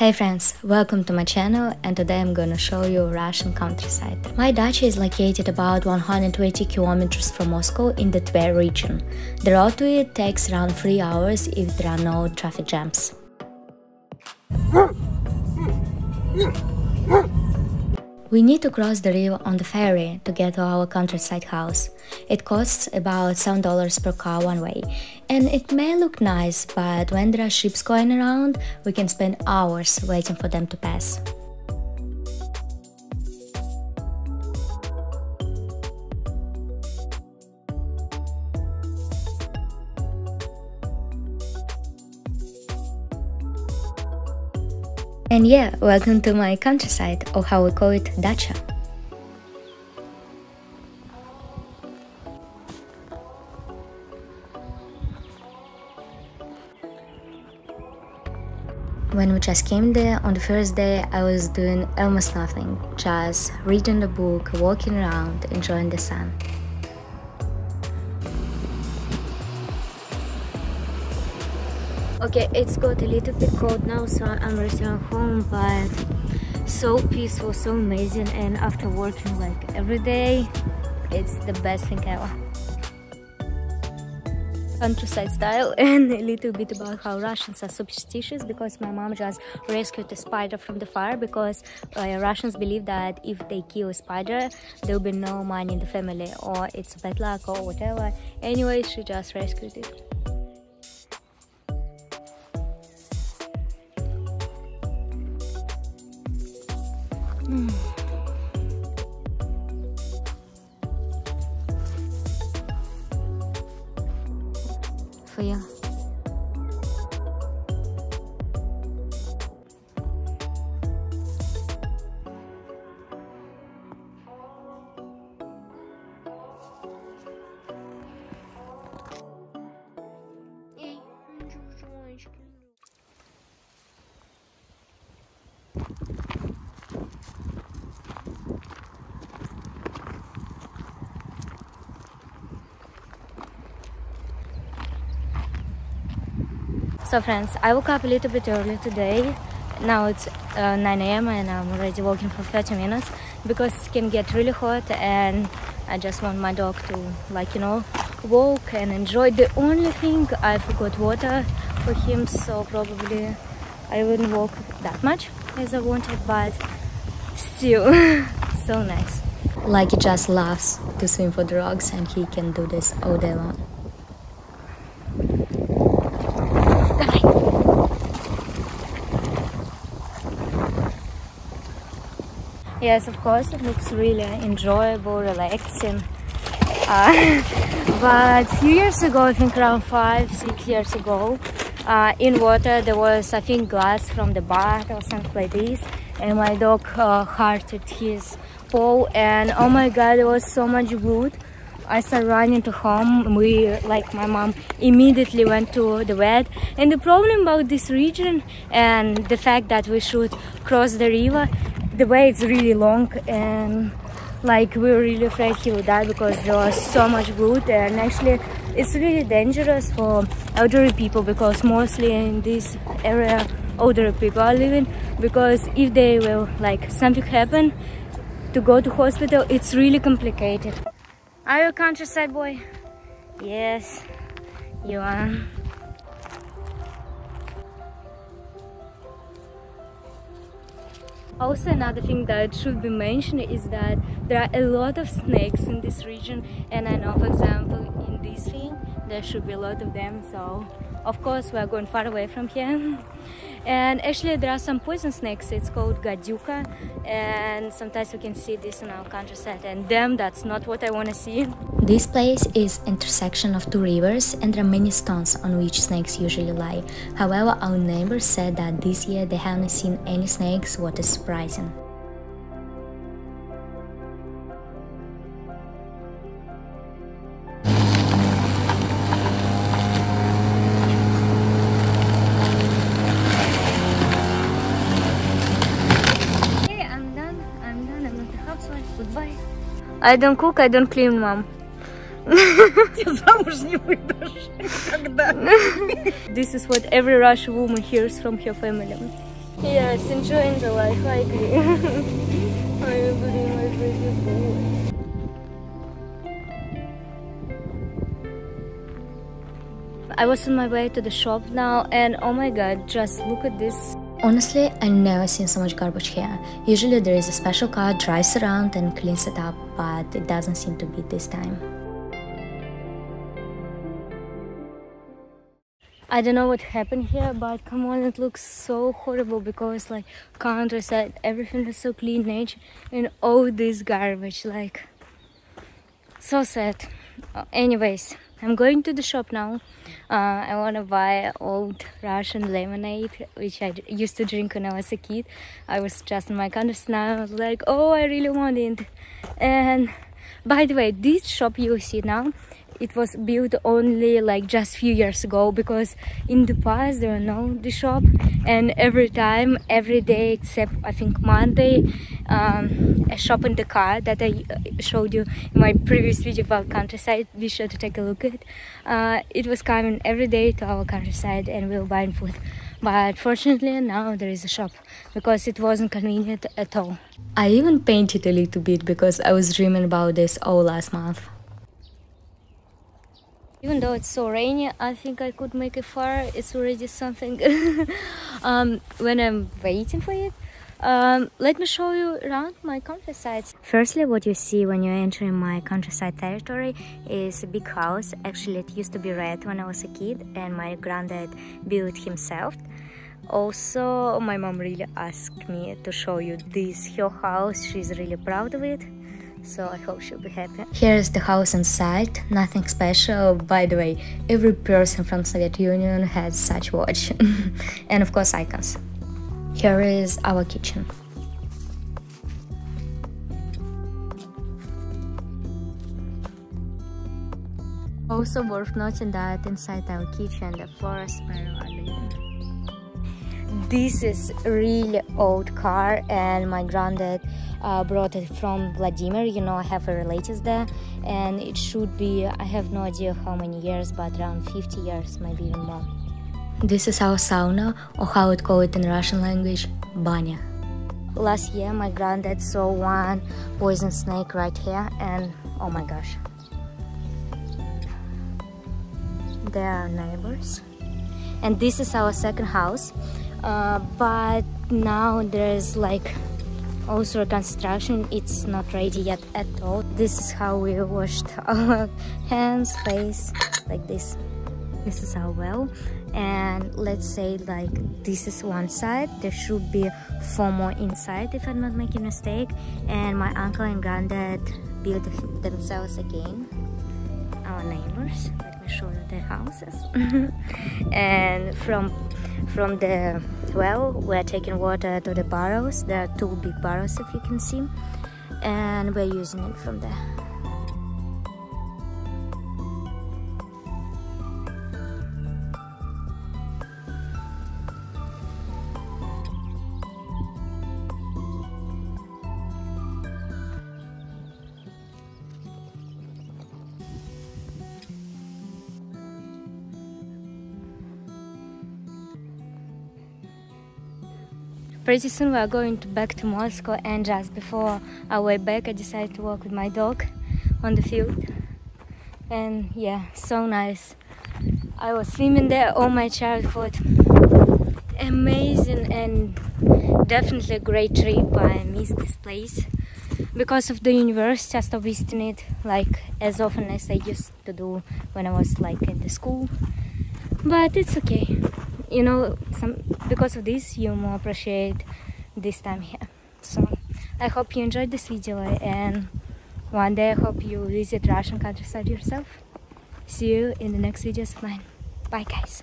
Hey friends, welcome to my channel and today I'm gonna show you Russian countryside. My dacha is located about 120 kilometers from Moscow in the Tver region. The road to it takes around 3 hours if there are no traffic jams. We need to cross the river on the ferry to get to our countryside house. It costs about $7 per car one way, and it may look nice, but when there are ships going around, we can spend hours waiting for them to pass. And yeah, welcome to my countryside, or how we call it, dacha. When we just came there on the first day, I was doing almost nothing, just reading the book, walking around, enjoying the sun. Okay, it's got a little bit cold now, so I'm returning home, but so peaceful, so amazing, and after working like every day, it's the best thing ever. Countryside style and a little bit about how Russians are superstitious because my mom just rescued a spider from the fire because uh, Russians believe that if they kill a spider, there will be no money in the family or it's bad luck or whatever. Anyway, she just rescued it. For you. So friends, I woke up a little bit early today. Now it's uh, 9 a.m. and I'm already walking for 30 minutes because it can get really hot and I just want my dog to like you know walk and enjoy. The only thing I forgot water for him so probably I wouldn't walk that much as I wanted but still so nice. Like he just loves to swim for rocks and he can do this all day long. Yes, of course, it looks really enjoyable, relaxing. Uh, but a few years ago, I think around five, six years ago, uh, in water there was, I think, glass from the bar or something like this, and my dog uh, hurted his paw, and oh my god, there was so much blood. I started running to home. We, like my mom, immediately went to the vet. And the problem about this region and the fact that we should cross the river the way is really long and like we were really afraid he would die because there was so much wood and actually it's really dangerous for elderly people because mostly in this area older people are living because if they will like something happen to go to hospital it's really complicated. Are you a countryside boy? Yes you are Also another thing that should be mentioned is that there are a lot of snakes in this region and I know for example in this thing there should be a lot of them so of course we are going far away from here. And actually there are some poison snakes. It's called gadyuka and sometimes we can see this in our countryside. And them that's not what i want to see. This place is intersection of two rivers and there are many stones on which snakes usually lie. However our neighbors said that this year they haven't seen any snakes what is surprising I don't cook, I don't clean, mom. Ты замуж не выдашь никогда. This is what every Russian woman hears from her family. Yes, enjoying the life, I agree. I agree, my pretty boy. I was on my way to the shop now and oh my god, just look at this. Honestly, I never seen so much garbage here. Usually there is a special car drives around and cleans it up, but it doesn't seem to be this time. I don't know what happened here, but come on, it looks so horrible because like countryside, everything is so clean, nature, and all this garbage, like so sad. Uh, anyways, I'm going to the shop now. Uh, I want to buy old Russian lemonade, which I used to drink when I was a kid. I was just in my country now. I was like, oh, I really want it. And by the way, this shop you see now it was built only like just few years ago because in the past there were no the shop. And every time every day except i think monday um, a shop in the car that i uh, showed you in my previous video about countryside be sure to take a look at. Uh, it was coming every day to our countryside and we were buying food. But fortunately now there is a shop because it wasn't convenient at all. I even painted a little bit because i was dreaming about this all last month even though it's so rainy i think i could make a fire it's already something um, when i'm waiting for it um, let me show you around my countryside. Firstly, what you see when you're entering my countryside territory is a big house. Actually, it used to be red when I was a kid and my granddad built himself. Also, my mom really asked me to show you this her house. She's really proud of it so I hope she'll be happy. Here is the house inside, nothing special. By the way, every person from Soviet Union had such watch. and of course icons. Here is our kitchen. Also worth noting that inside our kitchen the forest where I live this is really old car and my granddad uh, brought it from Vladimir. You know I have a relatives there and it should be I have no idea how many years but around 50 years maybe even more. This is our sauna or how it call it in Russian language banya. Last year my granddad saw one poison snake right here and oh my gosh. They are neighbors. And this is our second house uh, but now there's like also construction. It's not ready yet at all. This is how we washed our hands face like this. This is our well. And let's say like this is one side. There should be four more inside if i'm not making a mistake. And my uncle and granddad built themselves again our neighbors show you houses. And from from the well we're taking water to the barrels there are two big barrels if you can see. And we're using it from there pretty soon we are going to back to Moscow and just before our way back I decided to walk with my dog on the field. And yeah so nice. I was swimming there all my childhood. Amazing and definitely a great trip. I miss this place because of the university I stopped visiting it like as often as I used to do when I was like in the school. But it's okay you know some because of this you more appreciate this time here. So i hope you enjoyed this video and one day i hope you visit russian countryside yourself. See you in the next videos of mine. Bye guys